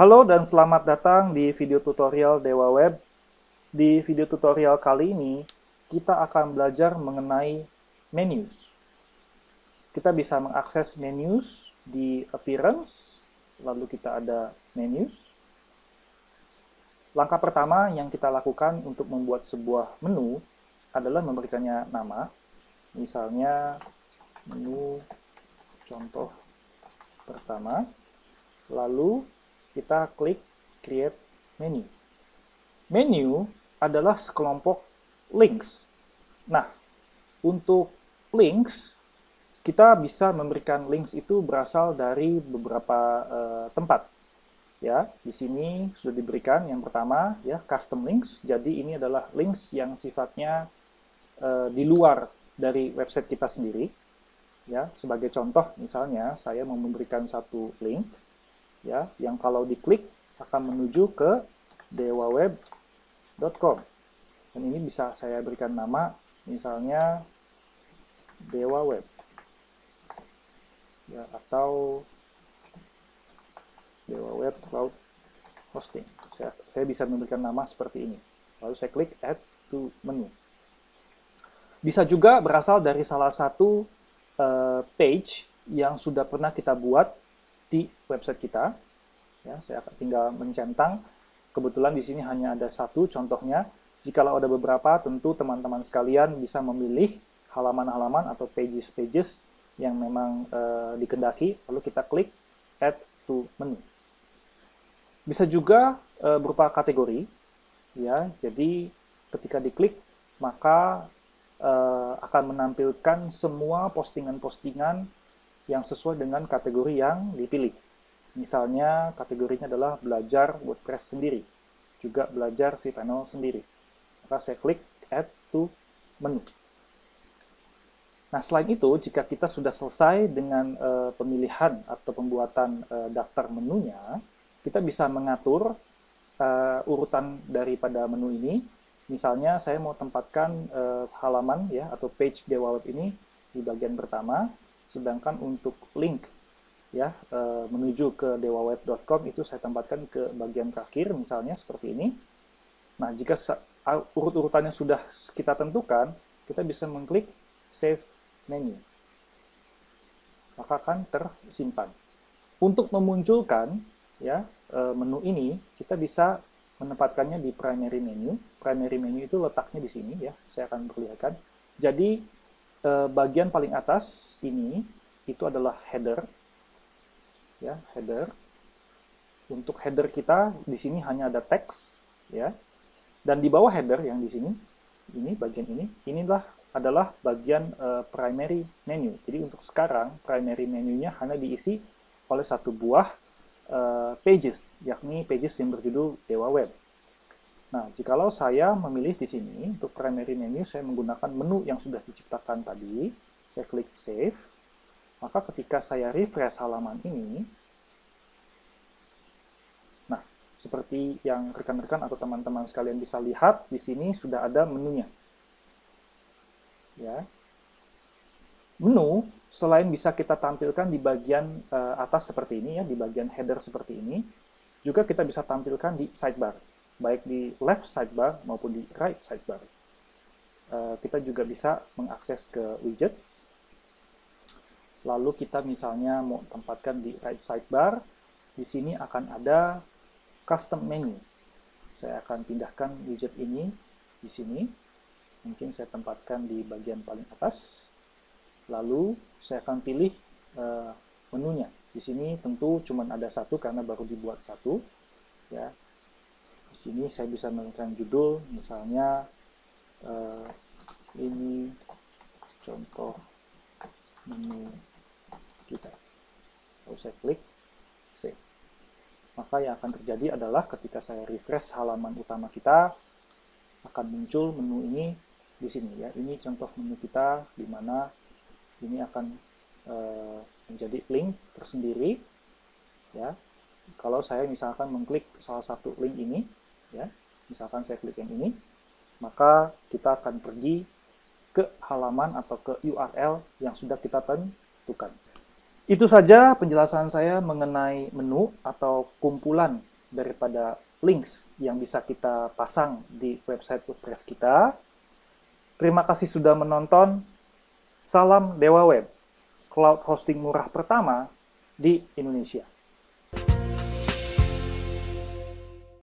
Halo dan selamat datang di video tutorial Dewa Web. Di video tutorial kali ini, kita akan belajar mengenai menus. Kita bisa mengakses menus di Appearance, lalu kita ada menus. Langkah pertama yang kita lakukan untuk membuat sebuah menu adalah memberikannya nama. Misalnya, menu contoh pertama. Lalu kita klik Create Menu. Menu adalah sekelompok links. Nah, untuk links, kita bisa memberikan links itu berasal dari beberapa uh, tempat. Ya, di sini sudah diberikan yang pertama ya custom links. Jadi ini adalah links yang sifatnya uh, di luar dari website kita sendiri. Ya, sebagai contoh misalnya saya mau memberikan satu link ya yang kalau diklik akan menuju ke dewaweb.com dan ini bisa saya berikan nama misalnya Dewa Web ya atau Dewa Web Cloud Hosting. Saya, saya bisa memberikan nama seperti ini. Lalu saya klik add to menu. Bisa juga berasal dari salah satu uh, page yang sudah pernah kita buat di website kita. Ya, saya akan tinggal mencentang. Kebetulan di sini hanya ada satu contohnya. Jikalau ada beberapa, tentu teman-teman sekalian bisa memilih halaman-halaman atau pages-pages yang memang e, dikendaki, lalu kita klik Add to Menu. Bisa juga e, berupa kategori, ya. Jadi ketika diklik, maka e, akan menampilkan semua postingan-postingan yang sesuai dengan kategori yang dipilih. Misalnya kategorinya adalah belajar WordPress sendiri, juga belajar si panel sendiri. Maka saya klik Add to Menu. Nah, selain itu, jika kita sudah selesai dengan uh, pemilihan atau pembuatan uh, daftar menunya, kita bisa mengatur uh, urutan daripada menu ini. Misalnya, saya mau tempatkan halaman ya atau page Dewa Web ini di bagian pertama, sedangkan untuk link ya e, menuju ke dewaweb.com itu saya tempatkan ke bagian terakhir misalnya seperti ini. Nah, jika urut-urutannya sudah kita tentukan, kita bisa mengklik save menu. Maka akan tersimpan. Untuk memunculkan ya e, menu ini, kita bisa menempatkannya di primary menu. Primary menu itu letaknya di sini ya, saya akan perlihatkan. Jadi eh, bagian paling atas ini itu adalah header. Ya header. Untuk header kita di sini hanya ada teks ya. Dan di bawah header yang di sini ini bagian ini inilah adalah bagian uh, primary menu. Jadi untuk sekarang primary menunya hanya diisi oleh satu buah uh, pages yakni pages yang berjudul Dewa Web Nah, jikalau saya memilih di sini untuk primary menu, saya menggunakan menu yang sudah diciptakan tadi. Saya klik save. Maka ketika saya refresh halaman ini, nah, seperti yang rekan-rekan atau teman-teman sekalian bisa lihat, di sini sudah ada menunya. Ya. Menu selain bisa kita tampilkan di bagian uh, atas seperti ini ya, di bagian header seperti ini, juga kita bisa tampilkan di sidebar baik di left sidebar maupun di right sidebar. Uh, kita juga bisa mengakses ke widgets. Lalu kita misalnya mau tempatkan di right sidebar, di sini akan ada custom menu. Saya akan pindahkan widget ini di sini. Mungkin saya tempatkan di bagian paling atas. Lalu saya akan pilih uh, menunya. Di sini tentu cuma ada satu karena baru dibuat satu. Ya, di sini saya bisa memberikan judul, misalnya uh, ini contoh menu kita. Lalu saya klik save. Maka yang akan terjadi adalah ketika saya refresh halaman utama kita, akan muncul menu ini di sini ya. Ini contoh menu kita di mana ini akan uh, menjadi link tersendiri ya. Kalau saya misalkan mengklik salah satu link ini, ya misalkan saya klik yang ini maka kita akan pergi ke halaman atau ke URL yang sudah kita tentukan. Itu saja penjelasan saya mengenai menu atau kumpulan daripada links yang bisa kita pasang di website WordPress kita. Terima kasih sudah menonton. Salam Dewa Web, cloud hosting murah pertama di Indonesia.